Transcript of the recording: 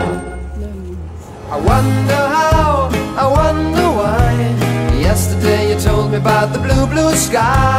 I wonder how, I wonder why. Yesterday you told me about the blue, blue sky.